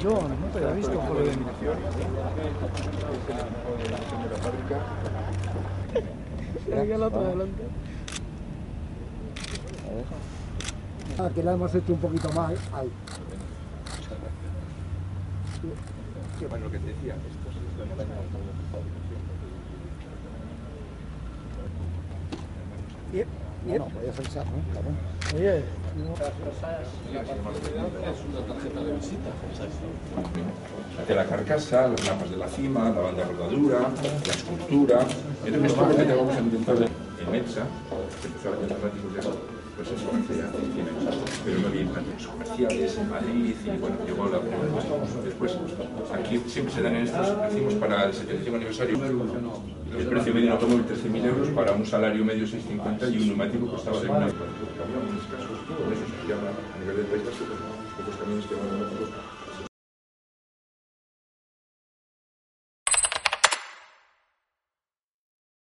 Yo no te había visto por. Es de la el otro adelante. Ah, que la hemos hecho un poquito más. Ahí. Bueno, lo que te decía, esto se hizo en el año de fabricación. Bien, bien. No, podía pensar, ¿no? Claro. Oye, de la carcasa, las lapas de la cima, la banda rodadura, la escultura. Entonces, esto es lo que te vamos a intentar en Mecha, que empezó dramático ya, pues eso hace ya 100 años, pero no había implantes comerciales en Madrid y bueno, llegó la siempre se dan en estos, decimos para el 75 aniversario, el precio medio de un automóvil 13.000 euros para un salario medio 650 y un neumático costaba de una. Por eso se llama a nivel del país pocos camiones que van a